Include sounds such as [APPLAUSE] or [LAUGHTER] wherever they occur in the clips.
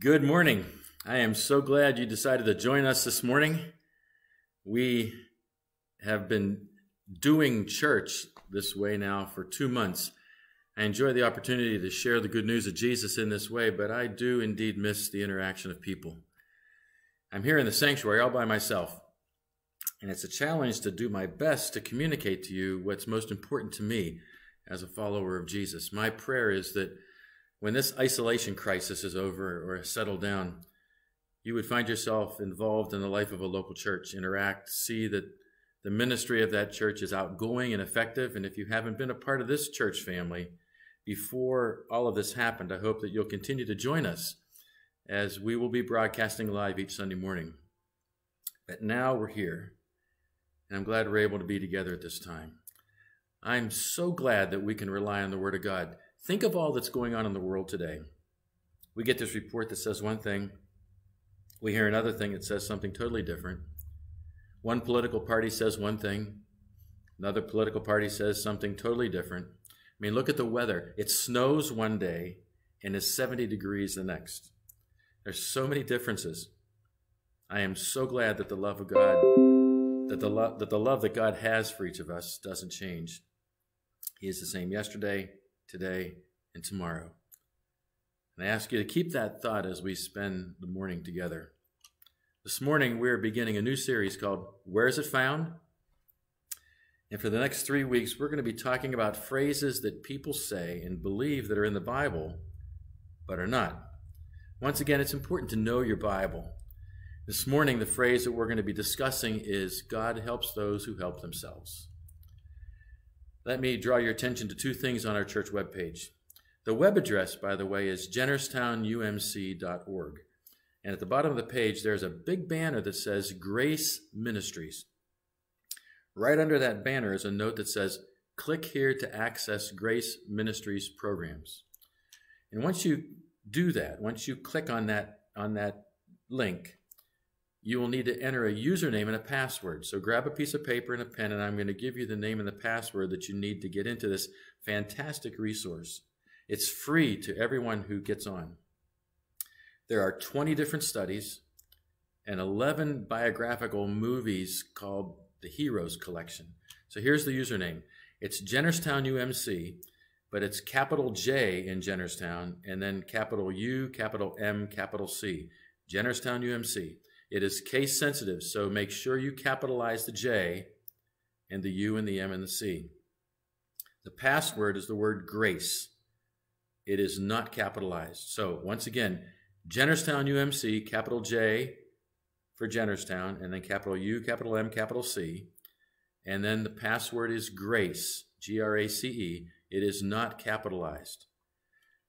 Good morning. I am so glad you decided to join us this morning. We have been doing church this way now for two months. I enjoy the opportunity to share the good news of Jesus in this way, but I do indeed miss the interaction of people. I'm here in the sanctuary all by myself, and it's a challenge to do my best to communicate to you what's most important to me as a follower of Jesus. My prayer is that when this isolation crisis is over or settled down, you would find yourself involved in the life of a local church, interact, see that the ministry of that church is outgoing and effective. And if you haven't been a part of this church family before all of this happened, I hope that you'll continue to join us as we will be broadcasting live each Sunday morning. But now we're here, and I'm glad we're able to be together at this time. I'm so glad that we can rely on the Word of God. Think of all that's going on in the world today. We get this report that says one thing, we hear another thing that says something totally different. One political party says one thing, another political party says something totally different. I mean, look at the weather. It snows one day and is 70 degrees the next. There's so many differences. I am so glad that the love of God, that the, lo- that the love that God has for each of us doesn't change. He is the same yesterday, today, and tomorrow. And I ask you to keep that thought as we spend the morning together. This morning, we're beginning a new series called Where is It Found? And for the next three weeks, we're going to be talking about phrases that people say and believe that are in the Bible, but are not. Once again, it's important to know your Bible. This morning, the phrase that we're going to be discussing is God helps those who help themselves. Let me draw your attention to two things on our church webpage. The web address, by the way, is jennerstownumc.org. And at the bottom of the page, there's a big banner that says Grace Ministries. Right under that banner is a note that says, click here to access Grace Ministries programs. And once you do that, once you click on that, on that link, you will need to enter a username and a password. So grab a piece of paper and a pen, and I'm going to give you the name and the password that you need to get into this fantastic resource. It's free to everyone who gets on. There are 20 different studies and 11 biographical movies called the Heroes Collection. So here's the username. It's Jennerstown UMC, but it's capital J in Jennerstown and then capital U, capital M, capital C. Jennerstown UMC. It is case sensitive, so make sure you capitalize the J and the U and the M and the C. The password is the word grace. It is not capitalized. So once again, Jennerstown UMC, capital J for Jennerstown, and then capital U, capital M, capital C. And then the password is grace, G R A C E. It is not capitalized.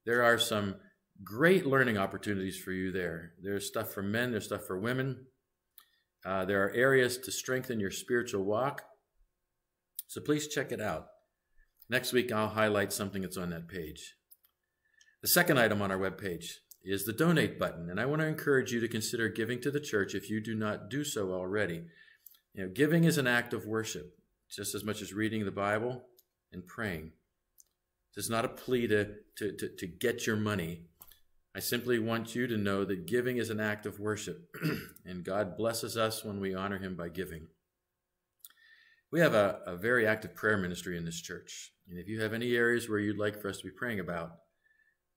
There are some great learning opportunities for you there. There's stuff for men, there's stuff for women. Uh, there are areas to strengthen your spiritual walk. So please check it out. Next week, I'll highlight something that's on that page. The second item on our webpage is the donate button, and I want to encourage you to consider giving to the church if you do not do so already. You know, giving is an act of worship, just as much as reading the Bible and praying. Is not a plea to, to, to, to get your money. I simply want you to know that giving is an act of worship, [CLEARS THROAT] and God blesses us when we honor Him by giving. We have a, a, very active prayer ministry in this church, and if you have any areas where you'd like for us to be praying about,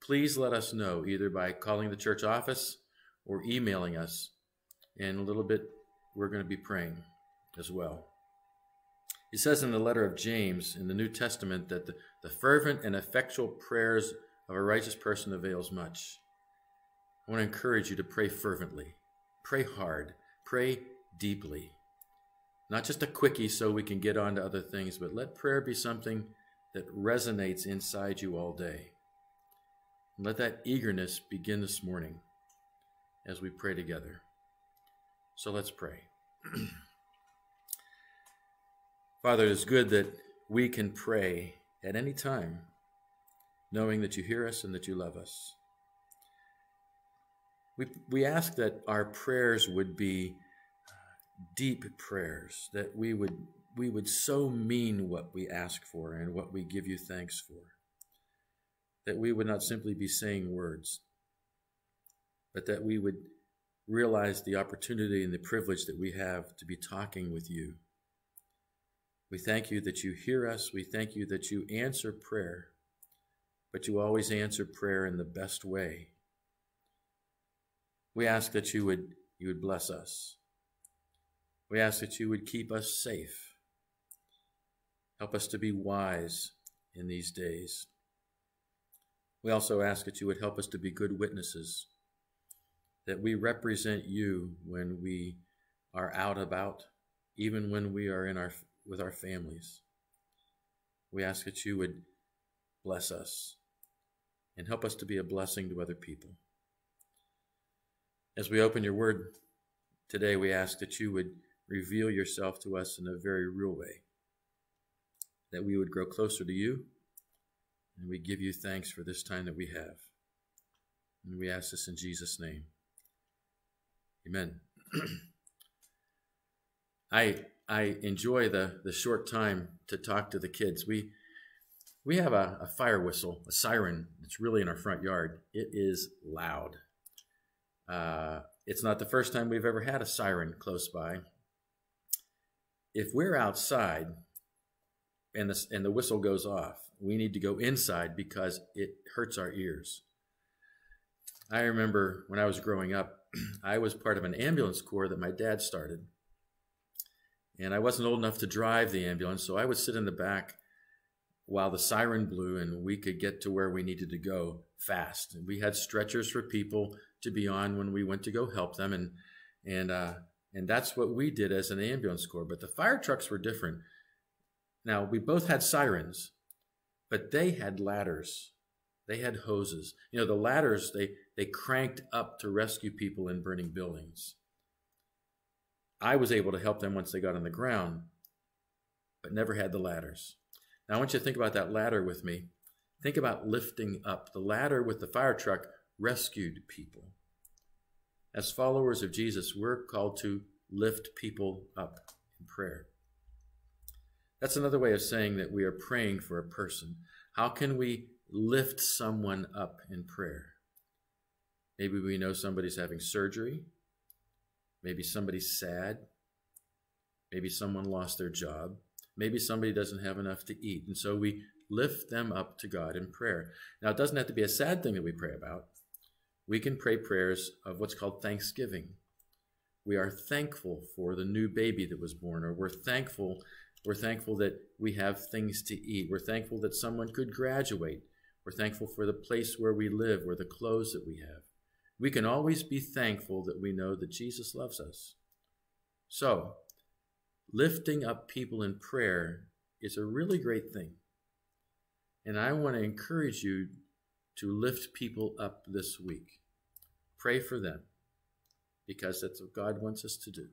please let us know either by calling the church office or emailing us. In a little bit, we're going to be praying as well. It says in the letter of James in the New Testament that the, the fervent and effectual prayers of a righteous person avails much. I want to encourage you to pray fervently, pray hard, pray deeply. Not just a quickie so we can get on to other things, but let prayer be something that resonates inside you all day. Let that eagerness begin this morning as we pray together. So let's pray. [CLEARS THROAT] Father, it is good that we can pray at any time, knowing that you hear us and that you love us. We, we ask that our prayers would be uh, deep prayers, that we would, we would so mean what we ask for and what we give you thanks for, that we would not simply be saying words, but that we would realize the opportunity and the privilege that we have to be talking with you. We thank you that you hear us. We thank you that you answer prayer, but you always answer prayer in the best way. We ask that you would, you would bless us. We ask that you would keep us safe. Help us to be wise in these days. We also ask that you would help us to be good witnesses, that we represent you when we are out about, even when we are in our with our families. We ask that you would bless us and help us to be a blessing to other people. As we open your word today, we ask that you would reveal yourself to us in a very real way, that we would grow closer to you, and we give you thanks for this time that we have. And we ask this in Jesus' name. Amen. [CLEARS THROAT] I I enjoy the the short time to talk to the kids. We we have a, a fire whistle, a siren that's really in our front yard. It is loud. Uh, it's not the first time we've ever had a siren close by. If we're outside and the, and the whistle goes off, we need to go inside because it hurts our ears. I remember when I was growing up, [CLEARS THROAT] I was part of an ambulance corps that my dad started. And I wasn't old enough to drive the ambulance, so I would sit in the back while the siren blew and we could get to where we needed to go fast. And we had stretchers for people to be on when we went to go help them. And, and, uh, and that's what we did as an ambulance corps. But the fire trucks were different. Now, we both had sirens, but they had ladders. They had hoses. You know, the ladders, they, they cranked up to rescue people in burning buildings. I was able to help them once they got on the ground, but never had the ladders. Now, I want you to think about that ladder with me. Think about lifting up. The ladder with the fire truck rescued people. As followers of Jesus, we're called to lift people up in prayer. That's another way of saying that we are praying for a person. How can we lift someone up in prayer? Maybe we know somebody's having surgery. Maybe somebody's sad. Maybe someone lost their job. Maybe somebody doesn't have enough to eat. And so we lift them up to God in prayer. Now, it doesn't have to be a sad thing that we pray about. We can pray prayers of what's called thanksgiving. We are thankful for the new baby that was born, or we're thankful, we're thankful that we have things to eat. We're thankful that someone could graduate. We're thankful for the place where we live, or the clothes that we have. We can always be thankful that we know that Jesus loves us. So, lifting up people in prayer is a really great thing. And I want to encourage you to lift people up this week. Pray for them because that's what God wants us to do.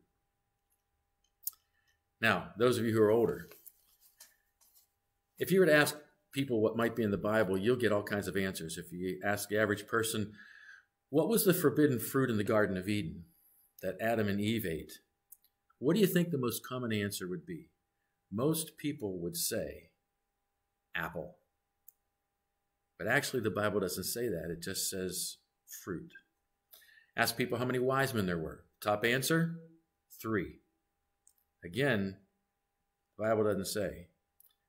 Now, those of you who are older, if you were to ask people what might be in the Bible, you'll get all kinds of answers. If you ask the average person, what was the forbidden fruit in the Garden of Eden that Adam and Eve ate? What do you think the most common answer would be? Most people would say apple. But actually, the Bible doesn't say that. It just says fruit. Ask people how many wise men there were. Top answer three. Again, the Bible doesn't say.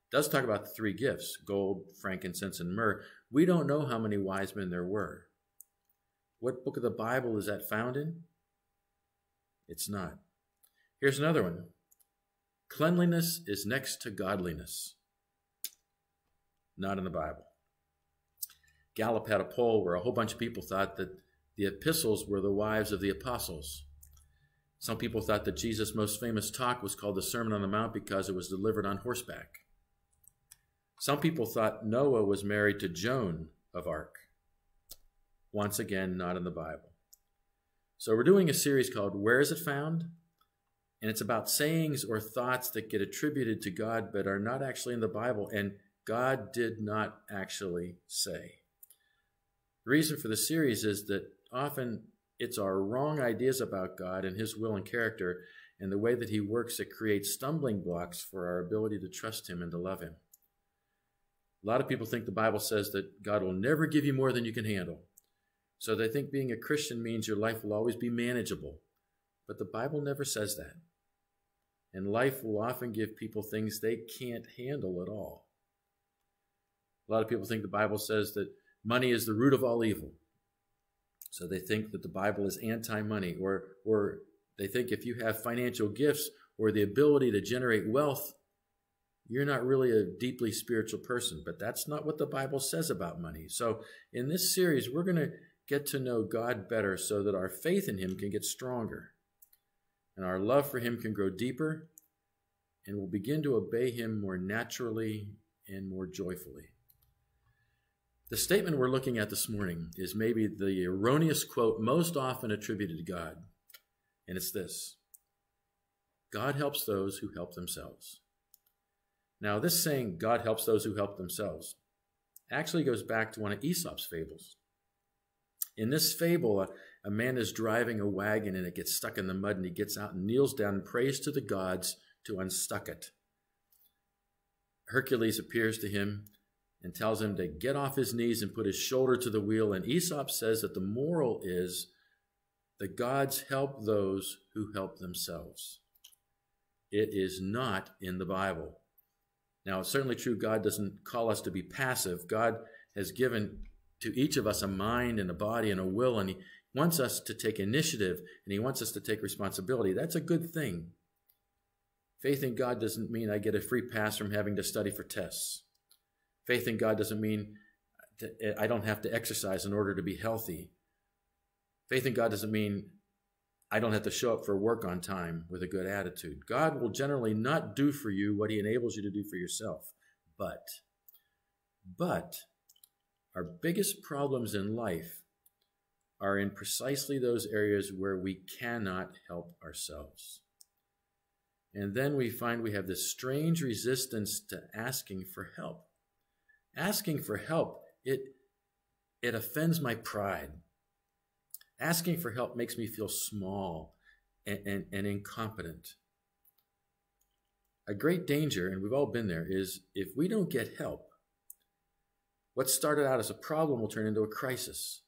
It does talk about the three gifts gold, frankincense, and myrrh. We don't know how many wise men there were. What book of the Bible is that found in? It's not. Here's another one Cleanliness is next to godliness. Not in the Bible. Gallup had a poll where a whole bunch of people thought that the epistles were the wives of the apostles. Some people thought that Jesus' most famous talk was called the Sermon on the Mount because it was delivered on horseback. Some people thought Noah was married to Joan of Arc. Once again, not in the Bible. So we're doing a series called Where is it Found? And it's about sayings or thoughts that get attributed to God but are not actually in the Bible, and God did not actually say. The reason for the series is that often it's our wrong ideas about God and His will and character and the way that He works that creates stumbling blocks for our ability to trust Him and to love Him. A lot of people think the Bible says that God will never give you more than you can handle. So they think being a Christian means your life will always be manageable. But the Bible never says that. And life will often give people things they can't handle at all. A lot of people think the Bible says that money is the root of all evil. So they think that the Bible is anti money, or, or they think if you have financial gifts or the ability to generate wealth, you're not really a deeply spiritual person. But that's not what the Bible says about money. So in this series, we're going to get to know God better so that our faith in Him can get stronger and our love for Him can grow deeper and we'll begin to obey Him more naturally and more joyfully. The statement we're looking at this morning is maybe the erroneous quote most often attributed to God, and it's this God helps those who help themselves. Now, this saying, God helps those who help themselves, actually goes back to one of Aesop's fables. In this fable, a, a man is driving a wagon and it gets stuck in the mud, and he gets out and kneels down and prays to the gods to unstuck it. Hercules appears to him and tells him to get off his knees and put his shoulder to the wheel. And Aesop says that the moral is the gods help those who help themselves. It is not in the Bible. Now, it's certainly true God doesn't call us to be passive. God has given to each of us a mind and a body and a will, and He wants us to take initiative and He wants us to take responsibility. That's a good thing. Faith in God doesn't mean I get a free pass from having to study for tests. Faith in God doesn't mean I don't have to exercise in order to be healthy. Faith in God doesn't mean I don't have to show up for work on time with a good attitude. God will generally not do for you what he enables you to do for yourself. But, but, our biggest problems in life are in precisely those areas where we cannot help ourselves. And then we find we have this strange resistance to asking for help. Asking for help, it, it offends my pride. Asking for help makes me feel small and, and, and incompetent. A great danger, and we've all been there, is if we don't get help, what started out as a problem will turn into a crisis.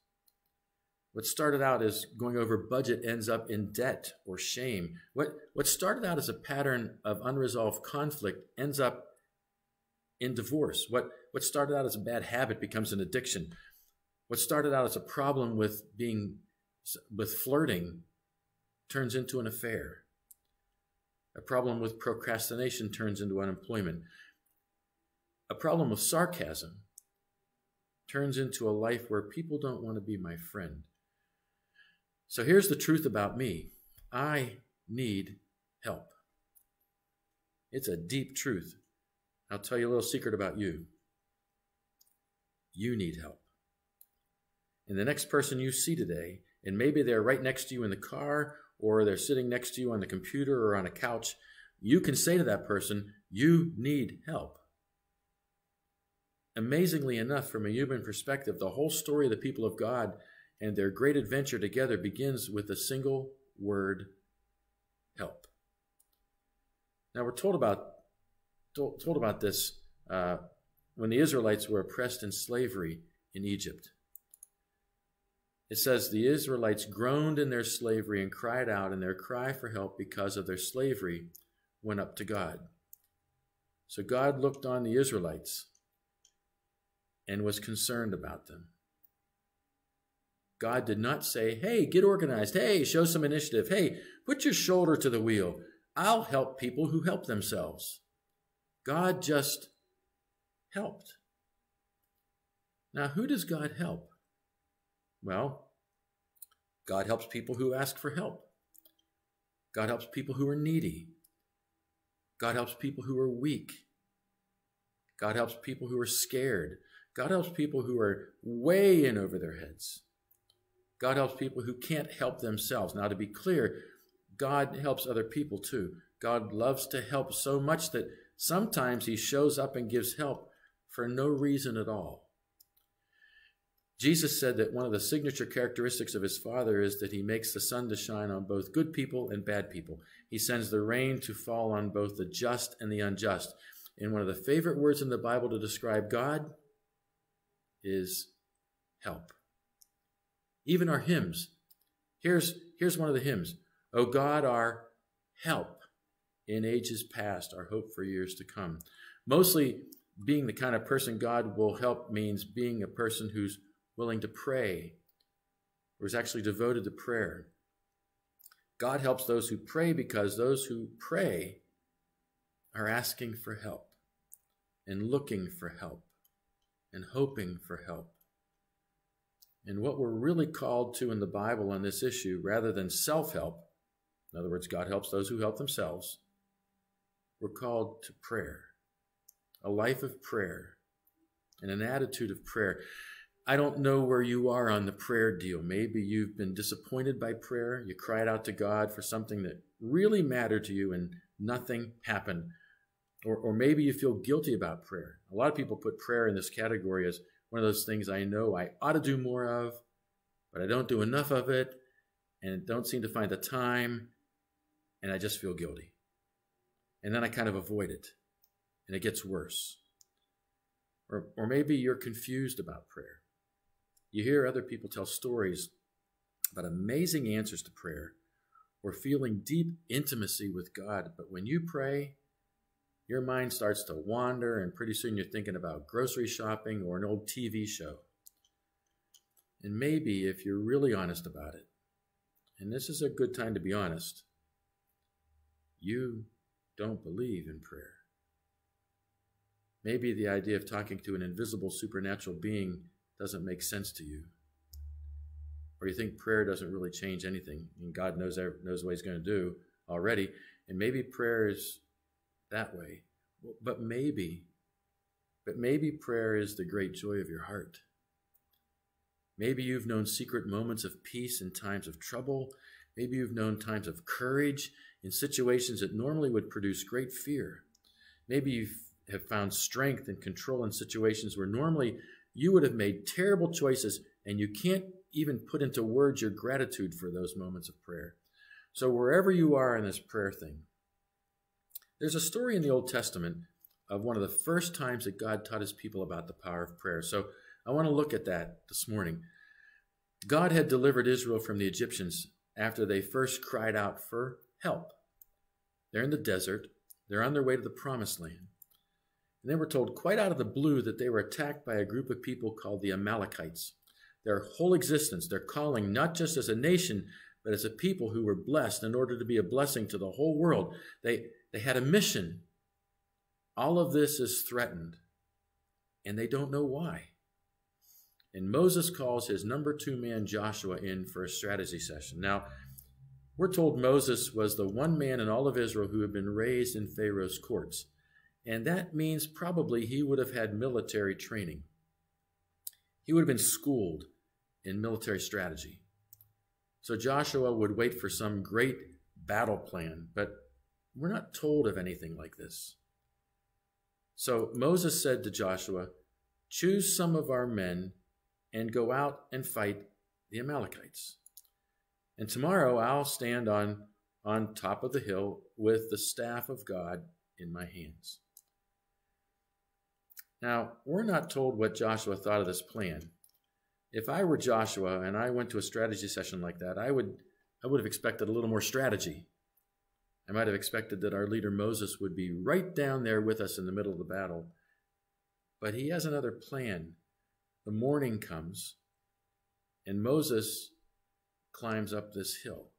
What started out as going over budget ends up in debt or shame. What, what started out as a pattern of unresolved conflict ends up in divorce. What, what started out as a bad habit becomes an addiction. What started out as a problem with being with flirting turns into an affair. A problem with procrastination turns into unemployment. A problem with sarcasm turns into a life where people don't want to be my friend. So here's the truth about me I need help. It's a deep truth. I'll tell you a little secret about you. You need help. And the next person you see today and maybe they're right next to you in the car or they're sitting next to you on the computer or on a couch, you can say to that person, You need help. Amazingly enough, from a human perspective, the whole story of the people of God and their great adventure together begins with a single word help. Now, we're told about, told, told about this uh, when the Israelites were oppressed in slavery in Egypt. It says the Israelites groaned in their slavery and cried out, and their cry for help because of their slavery went up to God. So God looked on the Israelites and was concerned about them. God did not say, hey, get organized. Hey, show some initiative. Hey, put your shoulder to the wheel. I'll help people who help themselves. God just helped. Now, who does God help? Well, God helps people who ask for help. God helps people who are needy. God helps people who are weak. God helps people who are scared. God helps people who are way in over their heads. God helps people who can't help themselves. Now, to be clear, God helps other people too. God loves to help so much that sometimes he shows up and gives help for no reason at all. Jesus said that one of the signature characteristics of his Father is that he makes the sun to shine on both good people and bad people. He sends the rain to fall on both the just and the unjust. And one of the favorite words in the Bible to describe God is help. even our hymns. Here's, here's one of the hymns O God, our help in ages past, our hope for years to come. Mostly, being the kind of person God will help means being a person who's willing to pray or is actually devoted to prayer. God helps those who pray because those who pray are asking for help and looking for help and hoping for help. And what we're really called to in the Bible on this issue, rather than self help, in other words, God helps those who help themselves, we're called to prayer, a life of prayer, and an attitude of prayer. I don't know where you are on the prayer deal. Maybe you've been disappointed by prayer. You cried out to God for something that really mattered to you and nothing happened. Or, or maybe you feel guilty about prayer. A lot of people put prayer in this category as one of those things I know I ought to do more of, but I don't do enough of it and don't seem to find the time, and I just feel guilty. And then I kind of avoid it, and it gets worse. Or, or maybe you're confused about prayer. You hear other people tell stories about amazing answers to prayer or feeling deep intimacy with God, but when you pray, your mind starts to wander, and pretty soon you're thinking about grocery shopping or an old TV show. And maybe if you're really honest about it, and this is a good time to be honest, you don't believe in prayer. Maybe the idea of talking to an invisible supernatural being doesn't make sense to you. Or you think prayer doesn't really change anything, and God knows, knows what He's going to do already. And maybe prayer is that way. But maybe, but maybe prayer is the great joy of your heart. Maybe you've known secret moments of peace in times of trouble. Maybe you've known times of courage in situations that normally would produce great fear. Maybe you have found strength and control in situations where normally you would have made terrible choices and you can't even put into words your gratitude for those moments of prayer. So, wherever you are in this prayer thing, there's a story in the Old Testament of one of the first times that God taught his people about the power of prayer. So I want to look at that this morning. God had delivered Israel from the Egyptians after they first cried out for help. They're in the desert, they're on their way to the promised land. And they were told quite out of the blue that they were attacked by a group of people called the Amalekites. Their whole existence, their calling, not just as a nation, but as a people who were blessed in order to be a blessing to the whole world. They, they had a mission. All of this is threatened, and they don't know why. And Moses calls his number two man Joshua in for a strategy session. Now, we're told Moses was the one man in all of Israel who had been raised in Pharaoh's courts. And that means probably he would have had military training. He would have been schooled in military strategy. So Joshua would wait for some great battle plan, but we're not told of anything like this. So Moses said to Joshua, Choose some of our men and go out and fight the Amalekites. And tomorrow I'll stand on, on top of the hill with the staff of God in my hands. Now, we're not told what Joshua thought of this plan. If I were Joshua and I went to a strategy session like that, I would, I would have expected a little more strategy. I might have expected that our leader Moses would be right down there with us in the middle of the battle. But he has another plan. The morning comes, and Moses climbs up this hill.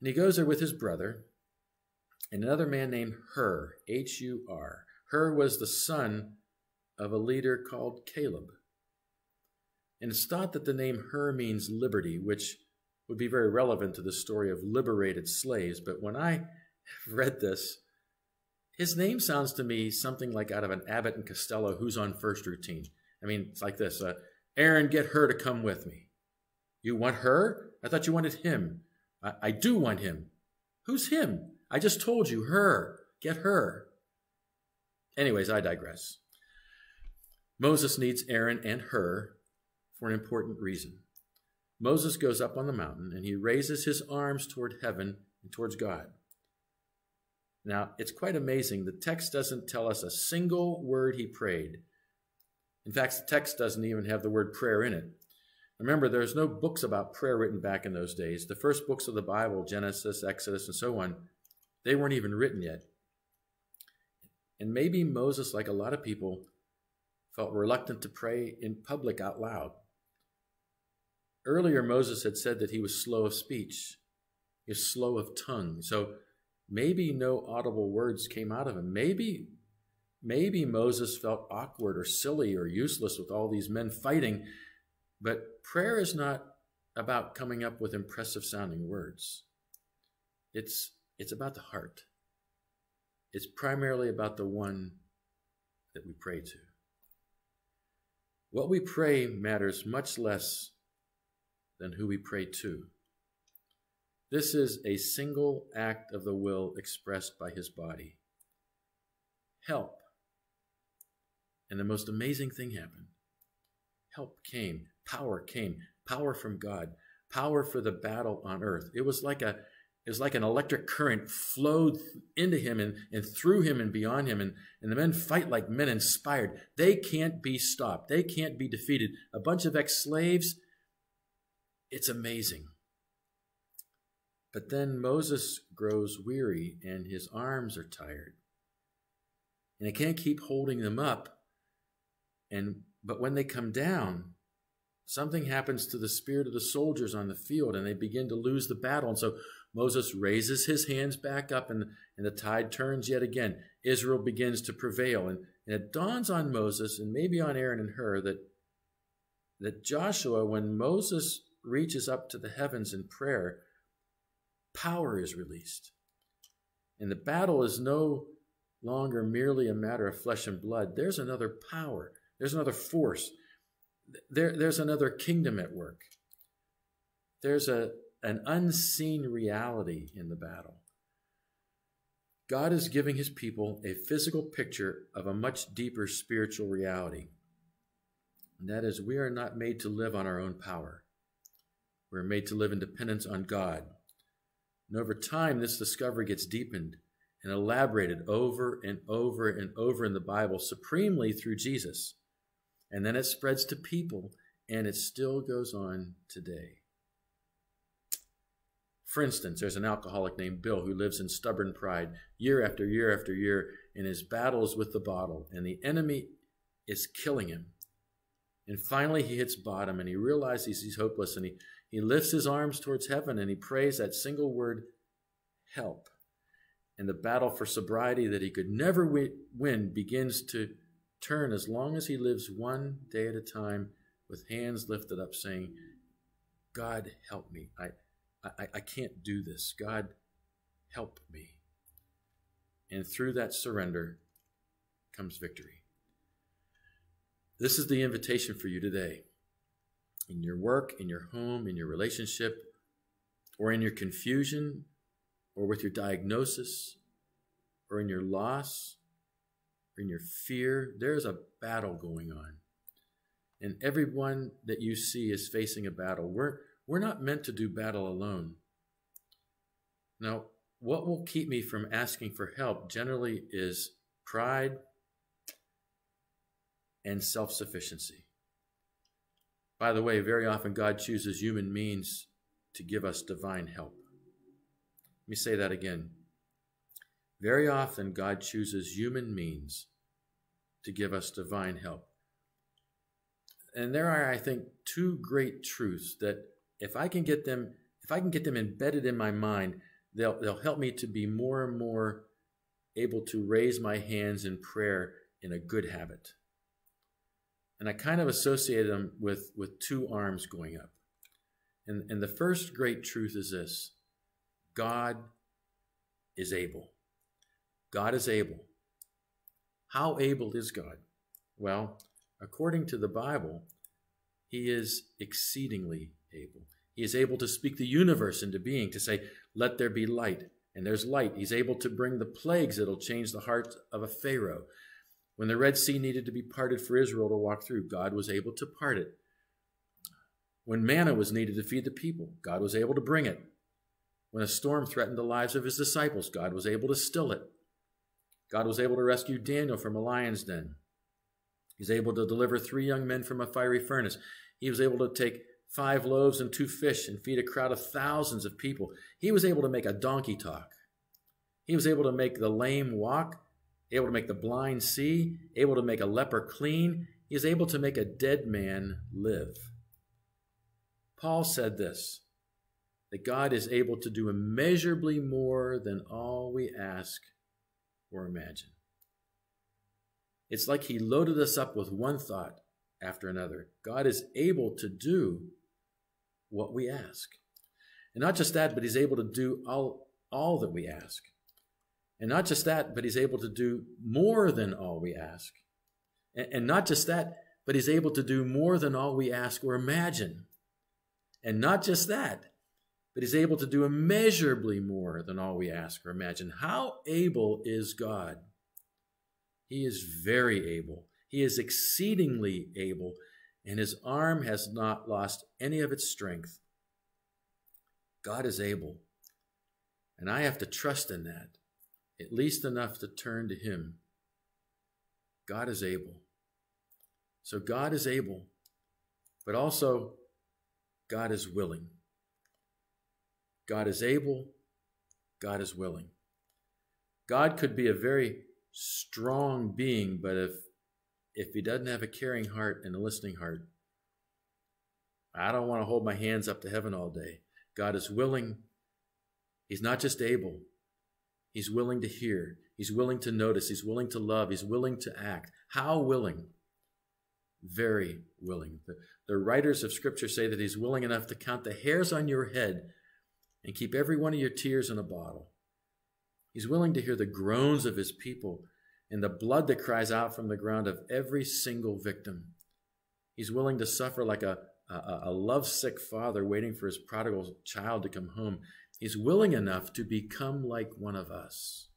And he goes there with his brother and another man named Hur, H U R. Hur was the son of a leader called Caleb. And it's thought that the name Hur means liberty, which would be very relevant to the story of liberated slaves. But when I read this, his name sounds to me something like out of an Abbott and Costello Who's on First routine. I mean, it's like this uh, Aaron, get her to come with me. You want her? I thought you wanted him. I, I do want him. Who's him? I just told you, her. Get her. Anyways, I digress. Moses needs Aaron and Hur for an important reason. Moses goes up on the mountain and he raises his arms toward heaven and towards God. Now, it's quite amazing. The text doesn't tell us a single word he prayed. In fact, the text doesn't even have the word prayer in it. Remember, there's no books about prayer written back in those days. The first books of the Bible, Genesis, Exodus, and so on, they weren't even written yet. And maybe Moses, like a lot of people, felt reluctant to pray in public out loud. Earlier, Moses had said that he was slow of speech, he was slow of tongue. So maybe no audible words came out of him. Maybe, maybe Moses felt awkward or silly or useless with all these men fighting. But prayer is not about coming up with impressive sounding words. It's, it's about the heart. It's primarily about the one that we pray to. What we pray matters much less than who we pray to. This is a single act of the will expressed by his body. Help. And the most amazing thing happened. Help came, power came, power from God, power for the battle on earth. It was like a it was like an electric current flowed into him and, and through him and beyond him. And, and the men fight like men inspired. They can't be stopped. They can't be defeated. A bunch of ex-slaves it's amazing. But then Moses grows weary and his arms are tired. And he can't keep holding them up. And but when they come down, something happens to the spirit of the soldiers on the field and they begin to lose the battle. And so Moses raises his hands back up and, and the tide turns yet again. Israel begins to prevail. And, and it dawns on Moses and maybe on Aaron and Hur that, that Joshua, when Moses reaches up to the heavens in prayer, power is released. And the battle is no longer merely a matter of flesh and blood. There's another power, there's another force, there, there's another kingdom at work. There's a, an unseen reality in the battle. God is giving his people a physical picture of a much deeper spiritual reality. And that is, we are not made to live on our own power. We're made to live in dependence on God. And over time, this discovery gets deepened and elaborated over and over and over in the Bible, supremely through Jesus. And then it spreads to people, and it still goes on today. For instance, there's an alcoholic named Bill who lives in stubborn pride year after year after year in his battles with the bottle, and the enemy is killing him. And finally, he hits bottom and he realizes he's hopeless and he, he lifts his arms towards heaven and he prays that single word, help. And the battle for sobriety that he could never win begins to turn as long as he lives one day at a time with hands lifted up, saying, God, help me. I, I, I can't do this. God, help me. And through that surrender comes victory. This is the invitation for you today in your work, in your home, in your relationship, or in your confusion, or with your diagnosis, or in your loss, in your fear. There's a battle going on. And everyone that you see is facing a battle. We're, we're not meant to do battle alone. Now, what will keep me from asking for help generally is pride and self sufficiency. By the way, very often God chooses human means to give us divine help. Let me say that again. Very often God chooses human means to give us divine help. And there are, I think, two great truths that if I can get them, if I can get them embedded in my mind, they'll, they'll help me to be more and more able to raise my hands in prayer in a good habit. And I kind of associate them with, with two arms going up. And, and the first great truth is this God is able. God is able. How able is God? Well, according to the Bible, he is exceedingly able. He is able to speak the universe into being, to say, Let there be light. And there's light. He's able to bring the plagues that'll change the heart of a Pharaoh. When the Red Sea needed to be parted for Israel to walk through, God was able to part it. When manna was needed to feed the people, God was able to bring it. When a storm threatened the lives of his disciples, God was able to still it. God was able to rescue Daniel from a lion's den. He's able to deliver three young men from a fiery furnace. He was able to take five loaves and two fish and feed a crowd of thousands of people. He was able to make a donkey talk. He was able to make the lame walk, able to make the blind see, able to make a leper clean. He is able to make a dead man live. Paul said this that God is able to do immeasurably more than all we ask or imagine. It's like he loaded us up with one thought after another. God is able to do what we ask. And not just that, but he's able to do all, all that we ask. And not just that, but he's able to do more than all we ask. And, and not just that, but he's able to do more than all we ask or imagine. And not just that, but he's able to do immeasurably more than all we ask or imagine. How able is God? He is very able. He is exceedingly able, and his arm has not lost any of its strength. God is able, and I have to trust in that, at least enough to turn to him. God is able. So God is able, but also God is willing. God is able, God is willing. God could be a very strong being, but if if he doesn't have a caring heart and a listening heart, I don't want to hold my hands up to heaven all day. God is willing. He's not just able. He's willing to hear. He's willing to notice. He's willing to love. He's willing to act. How willing? Very willing. The, the writers of Scripture say that He's willing enough to count the hairs on your head and keep every one of your tears in a bottle. He's willing to hear the groans of his people and the blood that cries out from the ground of every single victim. He's willing to suffer like a, a, a lovesick father waiting for his prodigal child to come home. He's willing enough to become like one of us.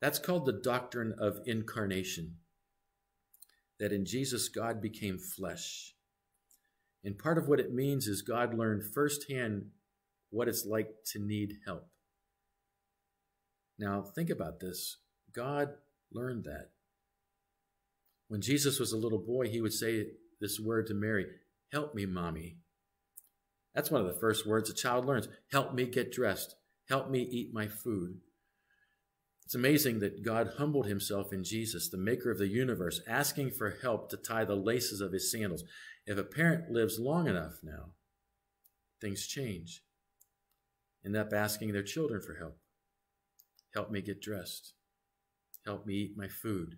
That's called the doctrine of incarnation. That in Jesus, God became flesh. And part of what it means is God learned firsthand what it's like to need help. Now, think about this. God learned that. When Jesus was a little boy, he would say this word to Mary Help me, mommy. That's one of the first words a child learns. Help me get dressed. Help me eat my food. It's amazing that God humbled himself in Jesus, the maker of the universe, asking for help to tie the laces of his sandals. If a parent lives long enough now, things change end up asking their children for help. Help me get dressed. Help me eat my food.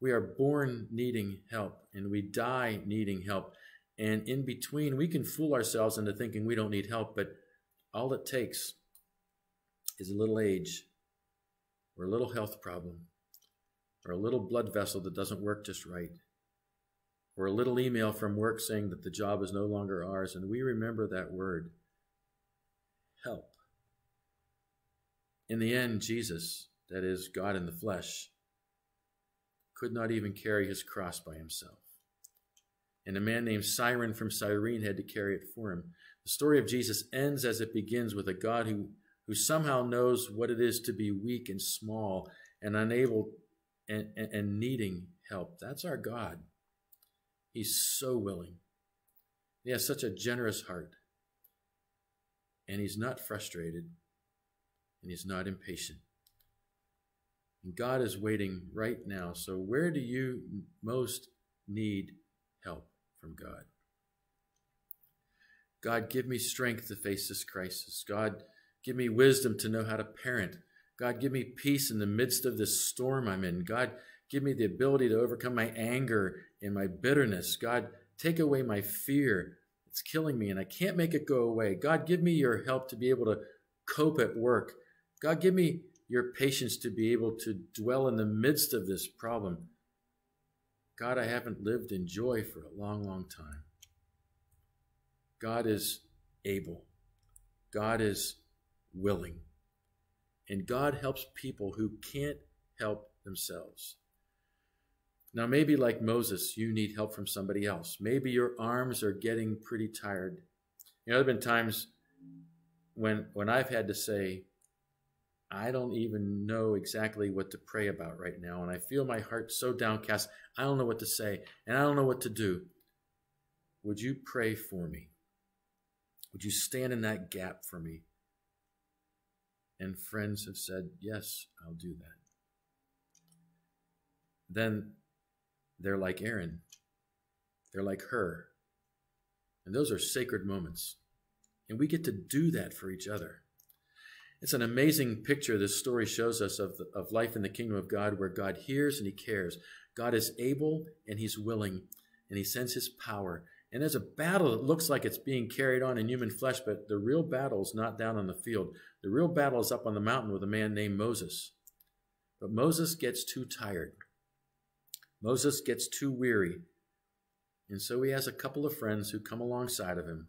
We are born needing help and we die needing help. And in between, we can fool ourselves into thinking we don't need help, but all it takes is a little age or a little health problem or a little blood vessel that doesn't work just right or a little email from work saying that the job is no longer ours. And we remember that word help. In the end, Jesus, that is, God in the flesh, could not even carry his cross by himself. And a man named Simon from Cyrene had to carry it for him. The story of Jesus ends as it begins with a God who, who somehow knows what it is to be weak and small and unable and, and, and needing help. That's our God. He's so willing. He has such a generous heart and he's not frustrated and he's not impatient. And God is waiting right now. So, where do you most need help from God? God, give me strength to face this crisis. God, give me wisdom to know how to parent. God, give me peace in the midst of this storm I'm in. God, give me the ability to overcome my anger and my bitterness. God, take away my fear. It's killing me and I can't make it go away. God, give me your help to be able to cope at work. God, give me your patience to be able to dwell in the midst of this problem. God, I haven't lived in joy for a long, long time. God is able. God is willing. And God helps people who can't help themselves. Now, maybe like Moses, you need help from somebody else. Maybe your arms are getting pretty tired. You know, there have been times when, when I've had to say, I don't even know exactly what to pray about right now. And I feel my heart so downcast. I don't know what to say and I don't know what to do. would you pray for me? Would you stand in that gap for me? And friends have said, Yes, I'll do that. Then they're like Aaron, they're like Hur. And those are sacred moments. And we get to do that for each other. It's an amazing picture this story shows us of, of life in the kingdom of God where God hears and he cares. God is able and he's willing and he sends his power. And there's a battle that looks like it's being carried on in human flesh, but the real battle is not down on the field. The real battle is up on the mountain with a man named Moses. But Moses gets too tired. Moses gets too weary. And so he has a couple of friends who come alongside of him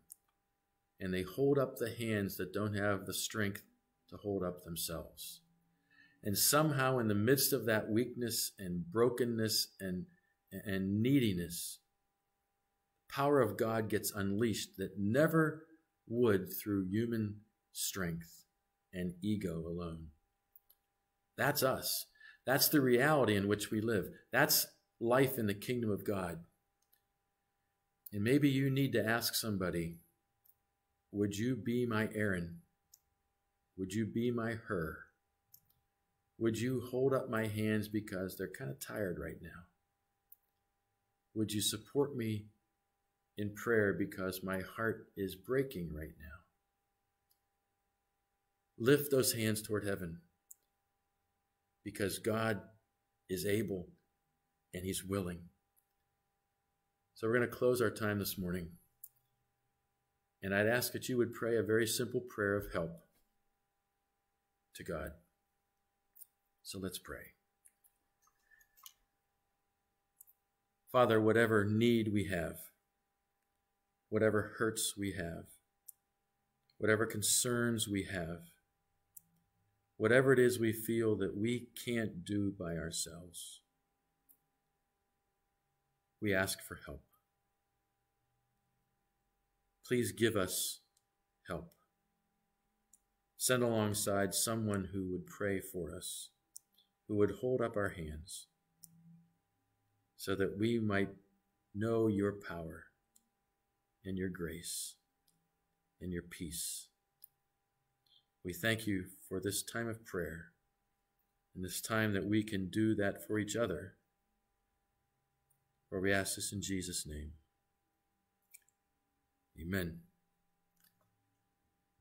and they hold up the hands that don't have the strength to hold up themselves. And somehow, in the midst of that weakness and brokenness and, and neediness, power of God gets unleashed that never would through human strength and ego alone. That's us. That's the reality in which we live. That's life in the kingdom of God. And maybe you need to ask somebody, would you be my Aaron? Would you be my Hur? Would you hold up my hands because they're kind of tired right now? Would you support me in prayer because my heart is breaking right now? Lift those hands toward heaven because God is able and He's willing. So we're going to close our time this morning. And I'd ask that you would pray a very simple prayer of help to God. So let's pray. Father, whatever need we have, whatever hurts we have, whatever concerns we have, whatever it is we feel that we can't do by ourselves, we ask for help. Please give us help. Send alongside someone who would pray for us, who would hold up our hands, so that we might know your power and your grace and your peace. We thank you for this time of prayer and this time that we can do that for each other. For we ask this in Jesus' name. Amen.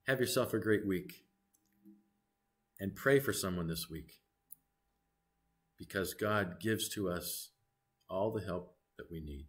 Have yourself a great week and pray for someone this week because God gives to us all the help that we need.